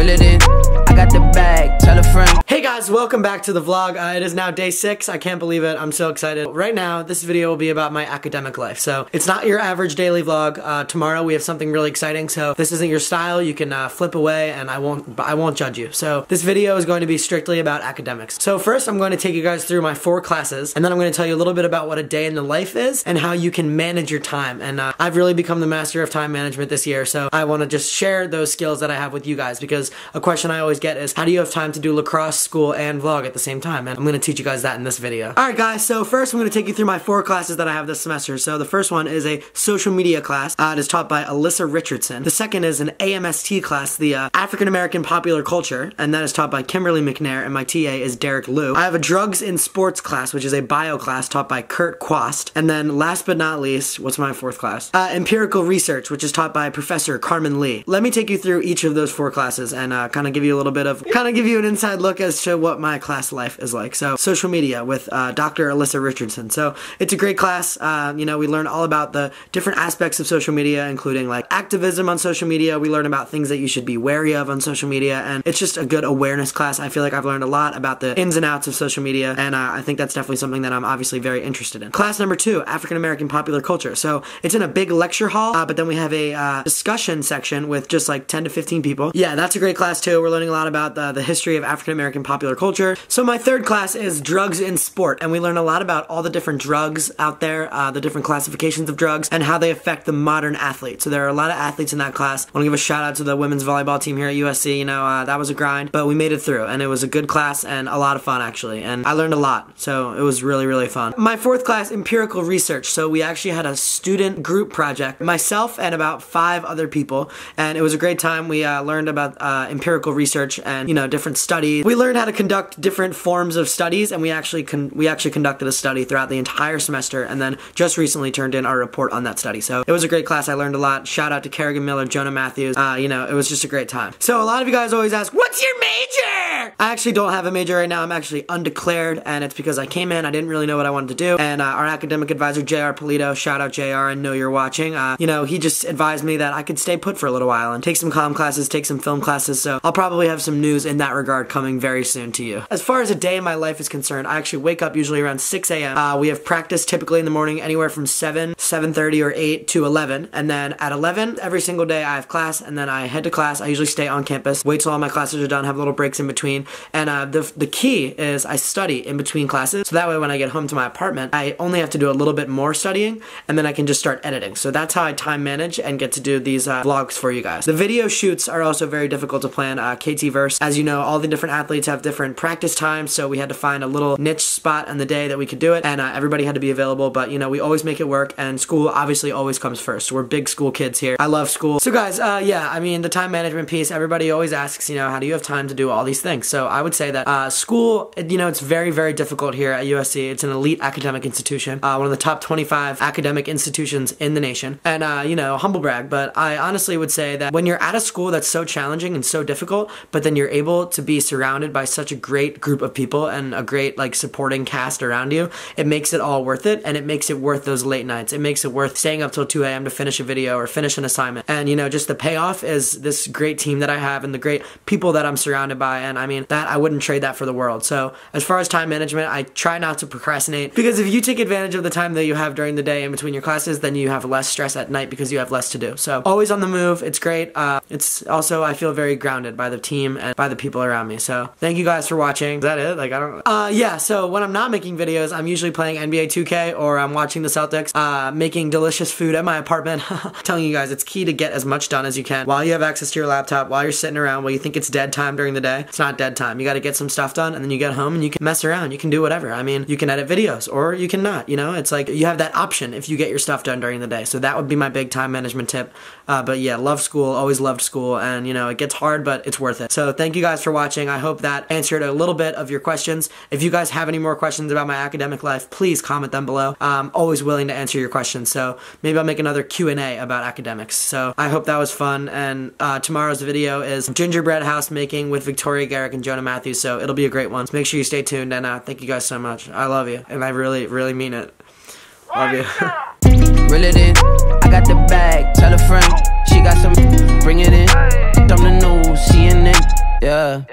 Reel guys, welcome back to the vlog. Uh, it is now day six. I can't believe it. I'm so excited. Right now, this video will be about my academic life. So it's not your average daily vlog. Uh, tomorrow we have something really exciting. So if this isn't your style, you can uh, flip away and I won't, I won't judge you. So this video is going to be strictly about academics. So first I'm going to take you guys through my four classes and then I'm going to tell you a little bit about what a day in the life is and how you can manage your time. And uh, I've really become the master of time management this year. So I want to just share those skills that I have with you guys because a question I always get is how do you have time to do lacrosse, school, and vlog at the same time? And I'm gonna teach you guys that in this video. Alright guys, so first I'm gonna take you through my four classes that I have this semester. So the first one is a social media class. Uh, it is taught by Alyssa Richardson. The second is an AMST class, the uh, African American Popular Culture, and that is taught by Kimberly McNair, and my TA is Derek Liu. I have a drugs in sports class, which is a bio class taught by Kurt Quast. And then last but not least, what's my fourth class? Uh, empirical research, which is taught by Professor Carmen Lee. Let me take you through each of those four classes and uh, kind of give you a little bit of, kind of give you an inside look as to what my class life is like. So, social media with uh, Dr. Alyssa Richardson. So, it's a great class. Uh, you know, we learn all about the different aspects of social media, including like activism on social media. We learn about things that you should be wary of on social media, and it's just a good awareness class. I feel like I've learned a lot about the ins and outs of social media, and uh, I think that's definitely something that I'm obviously very interested in. Class number two, African American popular culture. So, it's in a big lecture hall, uh, but then we have a uh, discussion section with just like 10 to 15 people. Yeah, that's a great class too. We're learning a lot about the, the history of African American popular culture. So my third class is drugs in sport, and we learn a lot about all the different drugs out there, uh, the different classifications of drugs, and how they affect the modern athlete. So there are a lot of athletes in that class. I want to give a shout out to the women's volleyball team here at USC. You know, uh, that was a grind, but we made it through, and it was a good class and a lot of fun actually, and I learned a lot. So it was really, really fun. My fourth class, empirical research. So we actually had a student group project, myself and about five other people, and it was a great time. We uh, learned about uh, empirical research and you know different studies. We learned how to conduct different forms of studies, and we actually can we actually conducted a study throughout the entire semester, and then just recently turned in our report on that study. So it was a great class. I learned a lot. Shout out to Kerrigan Miller, Jonah Matthews. Uh, you know, it was just a great time. So a lot of you guys always ask, "What's your major?" I actually don't have a major right now. I'm actually undeclared, and it's because I came in. I didn't really know what I wanted to do, and uh, our academic advisor, Jr. Polito, shout out Jr. I know you're watching. Uh, you know, he just advised me that I could stay put for a little while and take some comm classes, take some film classes. So I'll probably have some news in that regard coming very soon to you. As far as a day in my life is concerned, I actually wake up usually around 6 a.m. Uh, we have practice typically in the morning anywhere from 7, 7.30 or 8 to 11. And then at 11, every single day I have class and then I head to class. I usually stay on campus, wait till all my classes are done, have little breaks in between. And uh, the, the key is I study in between classes. So that way when I get home to my apartment, I only have to do a little bit more studying and then I can just start editing. So that's how I time manage and get to do these uh, vlogs for you guys. The video shoots are also very difficult to plan. Uh, KT Verse, as you know, all the different athletes have different practice times, so we had to find a little niche spot on the day that we could do it, and uh, everybody had to be available, but you know, we always make it work, and school obviously always comes first. We're big school kids here. I love school. So guys, uh, yeah, I mean, the time management piece, everybody always asks, you know, how do you have time to do all these things? So I would say that uh, school, you know, it's very, very difficult here at USC. It's an elite academic institution, uh, one of the top 25 academic institutions in the nation, and, uh, you know, humble brag, but I honestly would say that when you're at a school that's so challenging and so difficult, but then you're able to be surrounded by such a great group of people and a great like supporting cast around you, it makes it all worth it and it makes it worth those late nights. It makes it worth staying up till 2 a.m. to finish a video or finish an assignment. And you know, just the payoff is this great team that I have and the great people that I'm surrounded by. And I mean, that I wouldn't trade that for the world. So as far as time management, I try not to procrastinate because if you take advantage of the time that you have during the day in between your classes, then you have less stress at night because you have less to do. So always on the move. It's great. Uh, it's also, I feel very grounded by the team and by the people around me. So thank you guys for watching. Is that it? Like, I don't Uh, yeah, so when I'm not making videos, I'm usually playing NBA 2K or I'm watching the Celtics, uh, making delicious food at my apartment. Telling you guys, it's key to get as much done as you can while you have access to your laptop, while you're sitting around, while you think it's dead time during the day. It's not dead time. You gotta get some stuff done and then you get home and you can mess around. You can do whatever. I mean, you can edit videos or you can not, you know? It's like you have that option if you get your stuff done during the day. So that would be my big time management tip. Uh, but yeah, love school, always loved school, and you know, it gets hard, but it's worth it. So thank you guys for watching. I hope that answered a little bit of your questions. If you guys have any more questions about my academic life, please comment them below. I'm always willing to answer your questions. So maybe I'll make another Q&A about academics. So I hope that was fun. And uh, tomorrow's video is gingerbread house making with Victoria Garrick and Jonah Matthews. So it'll be a great one. So make sure you stay tuned. And uh, thank you guys so much. I love you. And I really, really mean it. Love you. Reel it in. I got the bag, tell a friend. She got some, bring it in. Thumb the news, CNN. Yeah.